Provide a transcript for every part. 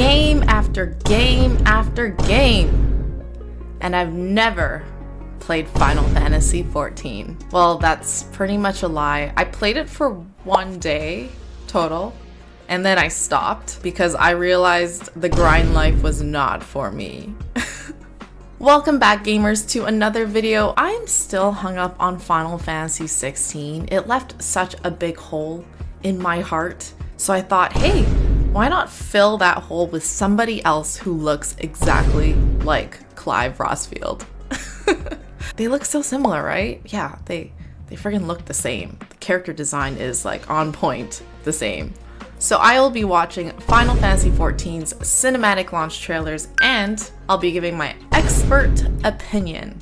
game after game after game. And I've never played Final Fantasy XIV. Well, that's pretty much a lie. I played it for one day total, and then I stopped because I realized the grind life was not for me. Welcome back gamers to another video. I am still hung up on Final Fantasy 16. It left such a big hole in my heart. So I thought, hey, why not fill that hole with somebody else who looks exactly like Clive Rosfield? they look so similar, right? Yeah, they they friggin' look the same. The character design is like on point, the same. So I will be watching Final Fantasy XIV's cinematic launch trailers and I'll be giving my expert opinion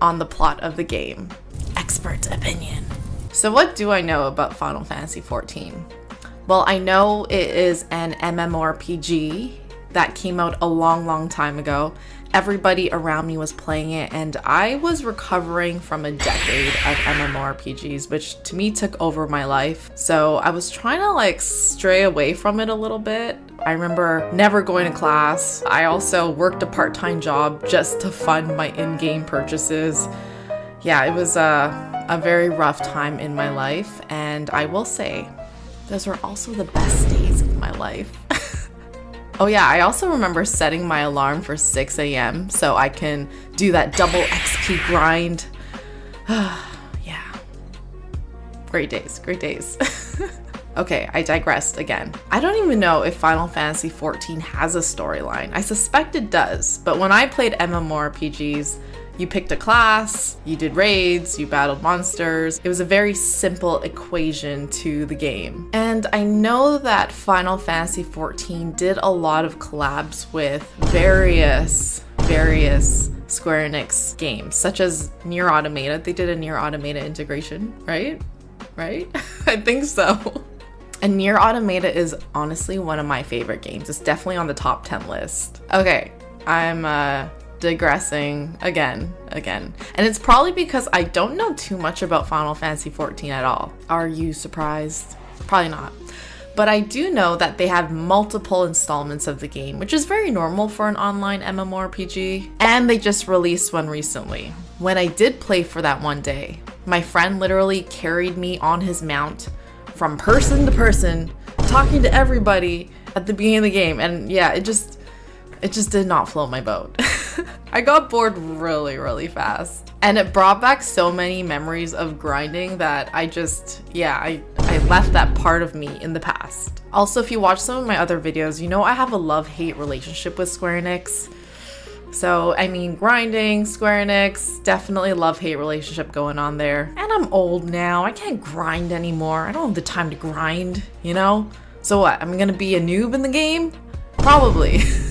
on the plot of the game. Expert opinion. So what do I know about Final Fantasy XIV? Well, I know it is an MMORPG that came out a long, long time ago. Everybody around me was playing it, and I was recovering from a decade of MMORPGs, which to me took over my life. So I was trying to like stray away from it a little bit. I remember never going to class. I also worked a part time job just to fund my in game purchases. Yeah, it was a, a very rough time in my life, and I will say, those were also the best days of my life. oh yeah, I also remember setting my alarm for 6 a.m. so I can do that double XP grind. yeah. Great days, great days. okay, I digressed again. I don't even know if Final Fantasy XIV has a storyline. I suspect it does, but when I played MMORPGs, you picked a class, you did raids, you battled monsters. It was a very simple equation to the game. And I know that Final Fantasy XIV did a lot of collabs with various, various Square Enix games, such as NieR Automata. They did a NieR Automata integration, right? Right? I think so. And NieR Automata is honestly one of my favorite games. It's definitely on the top 10 list. Okay, I'm uh, digressing again, again. And it's probably because I don't know too much about Final Fantasy XIV at all. Are you surprised? Probably not. But I do know that they have multiple installments of the game, which is very normal for an online MMORPG. And they just released one recently. When I did play for that one day, my friend literally carried me on his mount from person to person, talking to everybody at the beginning of the game. And yeah, it just it just did not float my boat. I got bored really, really fast. And it brought back so many memories of grinding that I just, yeah, I, I left that part of me in the past. Also, if you watch some of my other videos, you know I have a love-hate relationship with Square Enix. So, I mean, grinding, Square Enix, definitely love-hate relationship going on there. And I'm old now, I can't grind anymore. I don't have the time to grind, you know? So what, I'm gonna be a noob in the game? Probably.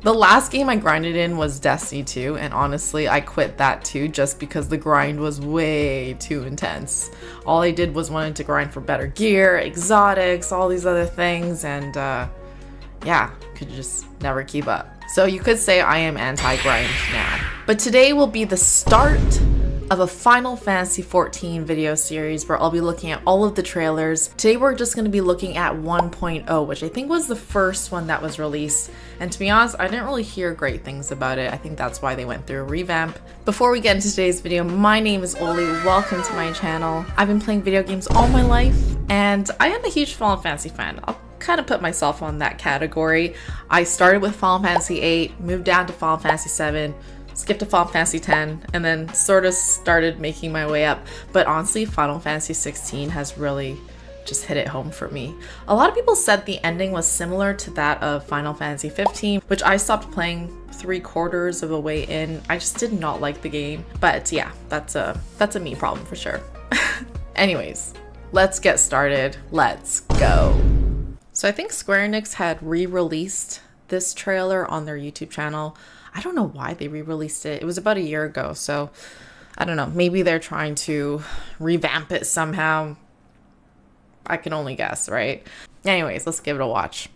The last game I grinded in was Destiny 2, and honestly, I quit that too just because the grind was way too intense. All I did was wanted to grind for better gear, exotics, all these other things, and uh, yeah, could just never keep up. So you could say I am anti-grind now. But today will be the start of a Final Fantasy XIV video series where I'll be looking at all of the trailers. Today we're just going to be looking at 1.0, which I think was the first one that was released. And to be honest, I didn't really hear great things about it. I think that's why they went through a revamp. Before we get into today's video, my name is Oli. Welcome to my channel. I've been playing video games all my life, and I am a huge Final Fantasy fan. I'll kind of put myself on that category. I started with Final Fantasy 8, moved down to Final Fantasy 7, skipped to Final Fantasy X, and then sort of started making my way up. But honestly, Final Fantasy 16 has really just hit it home for me. A lot of people said the ending was similar to that of Final Fantasy 15, which I stopped playing three quarters of the way in. I just did not like the game. But yeah, that's a that's a me problem for sure. Anyways, let's get started. Let's go. So I think Square Enix had re-released this trailer on their YouTube channel. I don't know why they re-released it. It was about a year ago, so I don't know. Maybe they're trying to revamp it somehow. I can only guess, right? Anyways, let's give it a watch.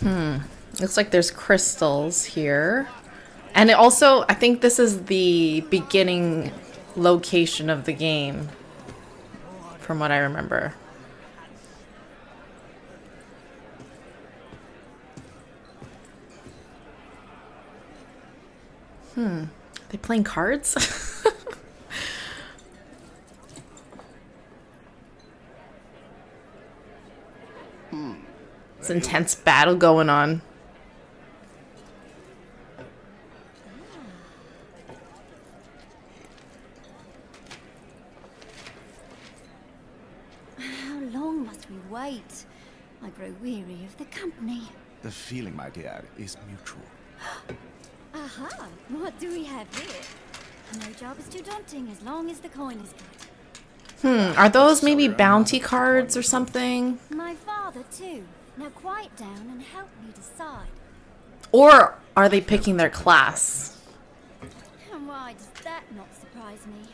Hmm. Looks like there's crystals here. And it also, I think this is the beginning location of the game, from what I remember. Hmm. Are they playing cards? hmm. Intense battle going on. How long must we wait? I grow weary of the company. The feeling, my dear, is mutual. Aha! What do we have here? No job is too daunting as long as the coin is good. Hmm, are those maybe bounty cards or something? My father, too. Now quiet down and help me decide. Or are they picking their class? And why does that not surprise me?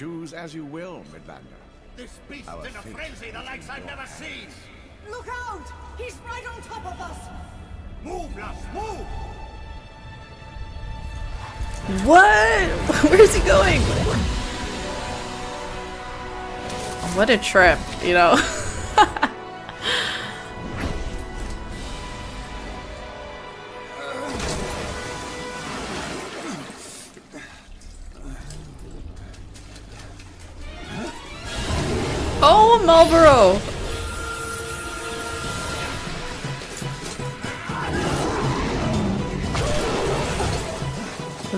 Choose as you will, Midlander. This beast's Our in a frenzy the likes I've never seen! Look out! He's right on top of us! Move, lass, move! What? Where's he going? What a trip, you know? oh, Malboro!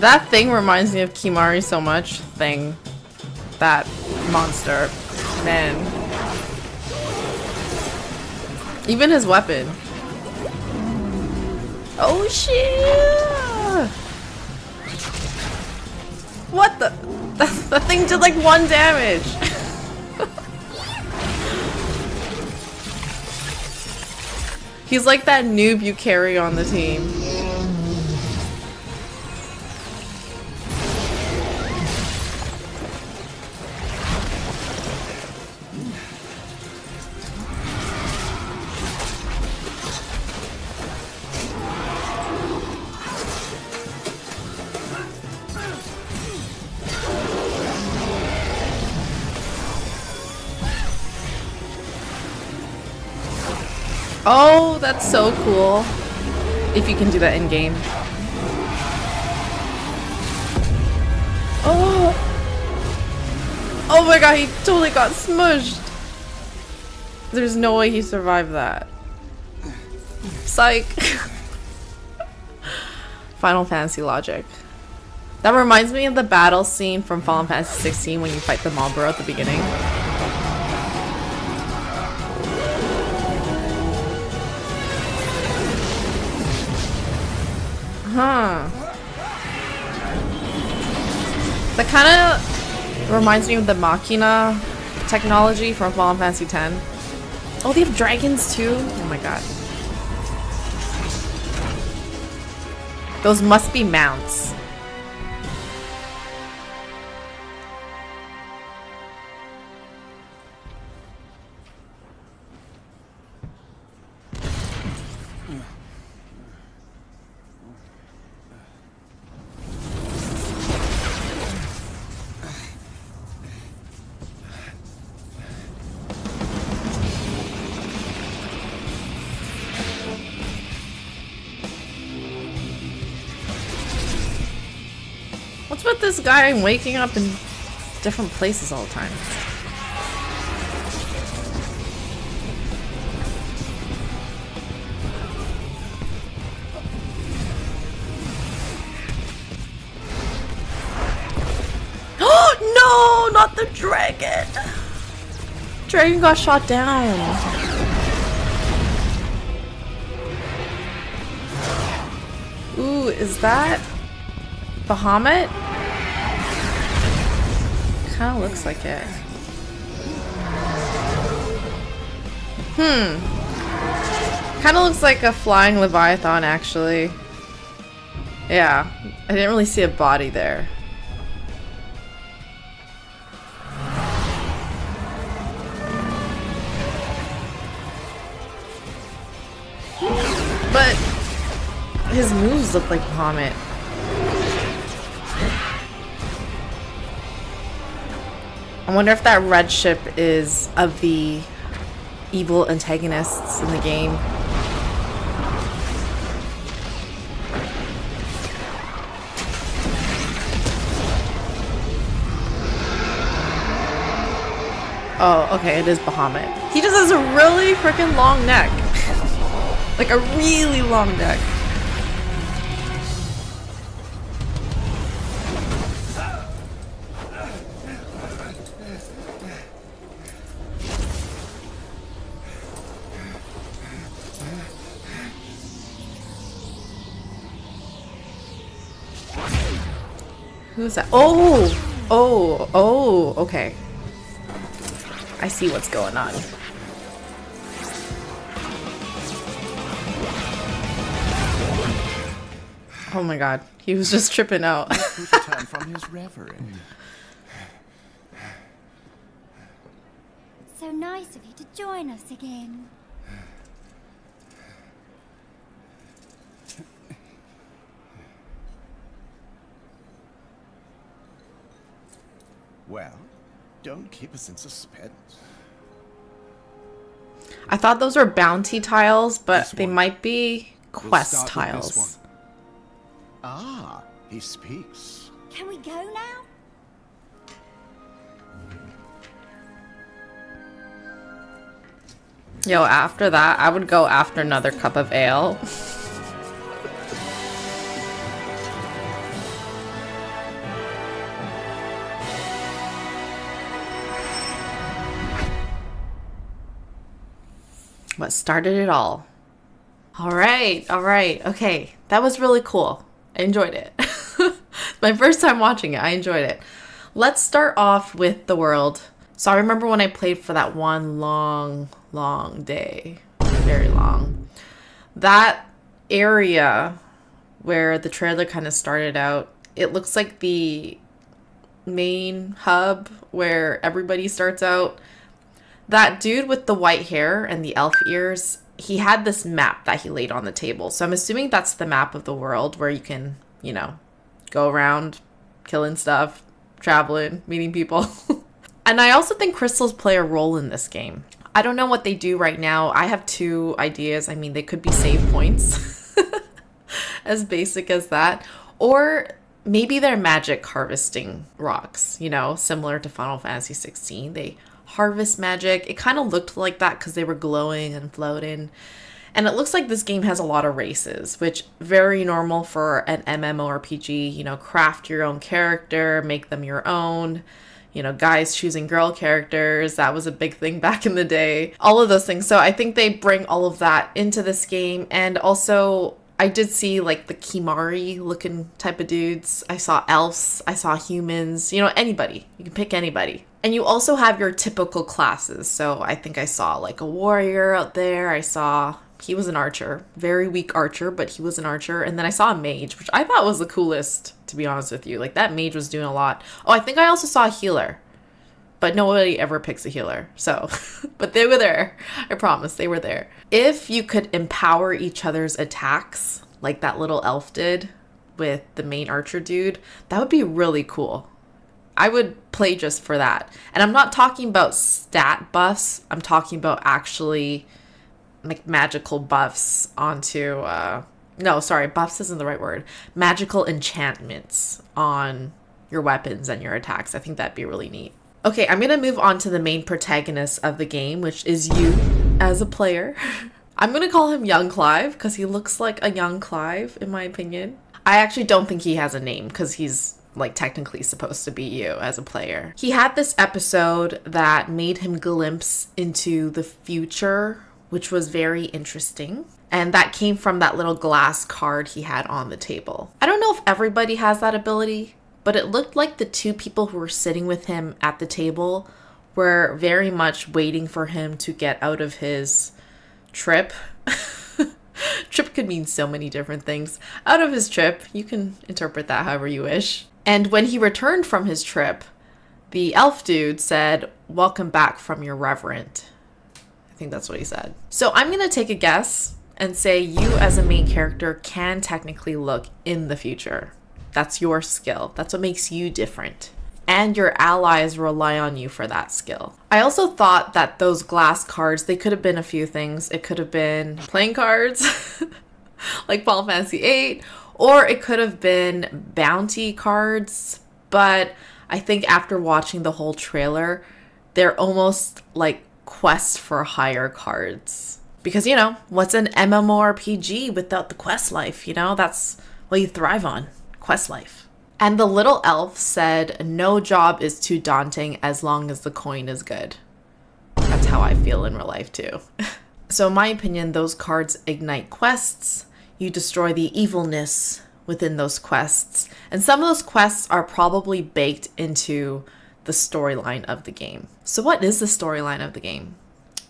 That thing reminds me of Kimahri so much. Thing. That monster. Man. Even his weapon. Oh shit! What the? That, that thing did like one damage. He's like that noob you carry on the team. Cool. If you can do that in game. Oh! Oh my god, he totally got smushed! There's no way he survived that. Psych. Final Fantasy logic. That reminds me of the battle scene from Final Fantasy 16 when you fight the Malboro at the beginning. Huh. That kind of reminds me of the Machina technology from Final Fantasy X. Oh, they have dragons too? Oh my god. Those must be mounts. What's with this guy waking up in different places all the time? No, not the dragon! Dragon got shot down. Ooh, is that Bahamut? Kinda looks like it. Hmm. Kinda looks like a flying Leviathan, actually. Yeah. I didn't really see a body there. But his moves look like Bahamut. I wonder if that red ship is of the evil antagonists in the game. Oh, okay, it is Bahamut. He just has a really freaking long neck. like a really long neck. Who's that? Oh! Oh, oh, okay. I see what's going on. Oh my god, he was just tripping out. From his reverie? So nice of you to join us again. Well, don't keep us in suspense. I thought those were bounty tiles, but This they one. might be We'll quest tiles. Ah, he speaks. Can we go now? Yo, after that, I would go after another cup of ale. what started it all? All right, all right, okay. That was really cool. I enjoyed it. My first time watching it, I enjoyed it. Let's start off with the world. So I remember when I played for that one long, long day, very long. That area where the trailer kind of started out, it looks like the main hub where everybody starts out. That dude with the white hair and the elf ears, he had this map that he laid on the table. So I'm assuming that's the map of the world where you can, you know, go around killing stuff, traveling, meeting people. and I also think crystals play a role in this game. I don't know what they do right now. I have two ideas. I mean, they could be save points, as basic as that, or maybe they're magic harvesting rocks, you know, similar to Final Fantasy 16. They harvest magic. It kind of looked like that because they were glowing and floating. And it looks like this game has a lot of races, which very normal for an MMORPG, you know, craft your own character, make them your own. You know, guys choosing girl characters, that was a big thing back in the day. All of those things. So I think they bring all of that into this game and also I did see like the Kimahri looking type of dudes. I saw elves, I saw humans, you know, anybody. You can pick anybody. And you also have your typical classes. So I think I saw like a warrior out there. I saw he was an archer, very weak archer, but he was an archer. And then I saw a mage, which I thought was the coolest, to be honest with you. Like that mage was doing a lot. Oh, I think I also saw a healer but nobody ever picks a healer. So, but they were there. I promise they were there. If you could empower each other's attacks, like that little elf did with the main archer dude, that would be really cool. I would play just for that. And I'm not talking about stat buffs, I'm talking about actually like magical buffs onto uh no, sorry, buffs isn't the right word. Magical enchantments on your weapons and your attacks. I think that'd be really neat. Okay, I'm gonna move on to the main protagonist of the game, which is you as a player. I'm gonna call him Young Clive because he looks like a young Clive, in my opinion. I actually don't think he has a name because he's like technically supposed to be you as a player. He had this episode that made him glimpse into the future, which was very interesting. And that came from that little glass card he had on the table. I don't know if everybody has that ability, but it looked like the two people who were sitting with him at the table were very much waiting for him to get out of his trip. trip could mean so many different things. Out of his trip, you can interpret that however you wish. And when he returned from his trip, the elf dude said, Welcome back from your reverend. I think that's what he said. So I'm to take a guess and say you as a main character can technically look in the future. That's your skill. That's what makes you different. And your allies rely on you for that skill. I also thought that those glass cards, they could have been a few things. It could have been playing cards, like Final Fantasy VIII, or it could have been bounty cards. But I think after watching the whole trailer, they're almost like quests for higher cards. Because, you know, what's an MMORPG without the quest life? You know, that's what you thrive on quest life. And the little elf said, No job is too daunting as long as the coin is good. That's how I feel in real life, too. so, in my opinion, those cards ignite quests. You destroy the evilness within those quests. And some of those quests are probably baked into the storyline of the game. So, what is the storyline of the game?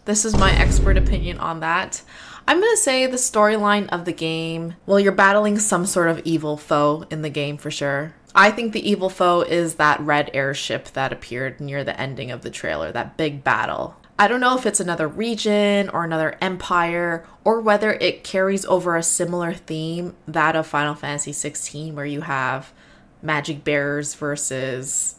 This is my expert opinion on that. I'm gonna say the storyline of the game, well, you're battling some sort of evil foe in the game for sure. I think the evil foe is that red airship that appeared near the ending of the trailer, that big battle. I don't know if it's another region or another empire or whether it carries over a similar theme, that of Final Fantasy 16, where you have magic bearers versus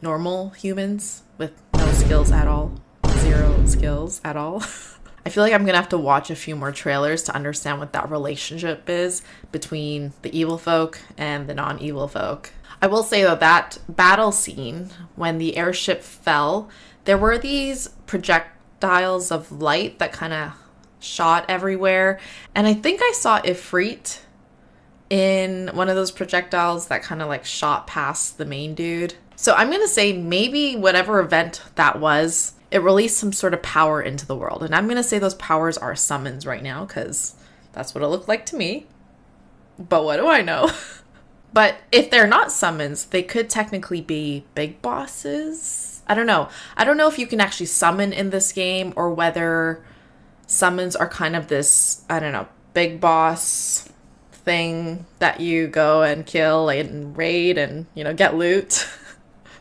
normal humans with no skills at all, zero skills at all. I feel like I'm gonna have to watch a few more trailers to understand what that relationship is between the evil folk and the non evil folk. I will say though, that battle scene when the airship fell, there were these projectiles of light that kind of shot everywhere. And I think I saw Ifrit in one of those projectiles that kind of like shot past the main dude. So I'm gonna say maybe whatever event that was it released some sort of power into the world. And I'm going to say those powers are summons right now because that's what it looked like to me. But what do I know? but if they're not summons, they could technically be big bosses. I don't know. I don't know if you can actually summon in this game or whether summons are kind of this, I don't know, big boss thing that you go and kill and raid and, you know, get loot.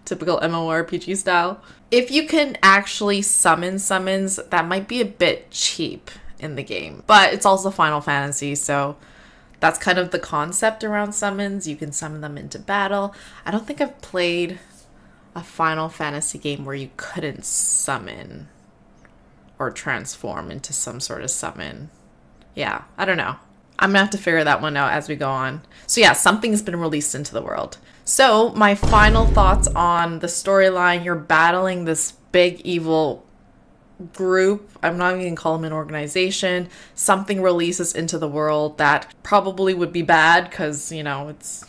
Typical MMORPG style if you can actually summon summons, that might be a bit cheap in the game. But it's also Final Fantasy, so that's kind of the concept around summons. You can summon them into battle. I don't think I've played a Final Fantasy game where you couldn't summon or transform into some sort of summon. Yeah, I don't know. I'm gonna have to figure that one out as we go on. So yeah, something's been released into the world. So, my final thoughts on the storyline you're battling this big evil group. I'm not even gonna call them an organization. Something releases into the world that probably would be bad because, you know, it's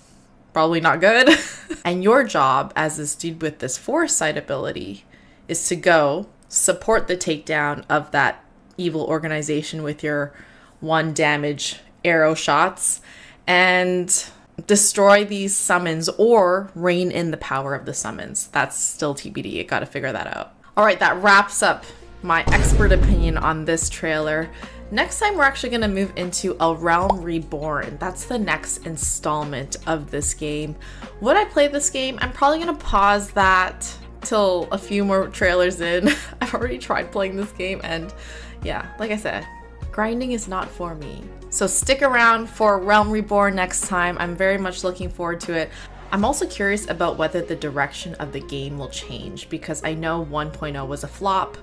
probably not good. and your job as this dude with this foresight ability is to go support the takedown of that evil organization with your one damage arrow shots and destroy these summons or rein in the power of the summons. That's still TBD. You gotta figure that out. All right, that wraps up my expert opinion on this trailer. Next time, we're actually gonna move into A Realm Reborn. That's the next installment of this game. Would I play this game? I'm probably gonna pause that till a few more trailers in. I've already tried playing this game and yeah, like I said, grinding is not for me. So stick around for Realm Reborn next time. I'm very much looking forward to it. I'm also curious about whether the direction of the game will change because I know 1.0 was a flop.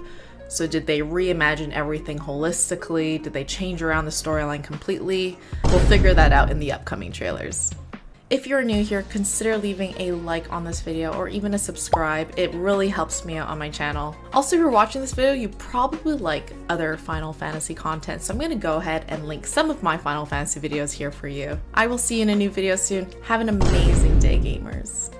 So did they reimagine everything holistically? Did they change around the storyline completely? We'll figure that out in the upcoming trailers. If you're new here, consider leaving a like on this video or even a subscribe. It really helps me out on my channel. Also, if you're watching this video, you probably like other Final Fantasy content, so I'm going to go ahead and link some of my Final Fantasy videos here for you. I will see you in a new video soon. Have an amazing day, gamers.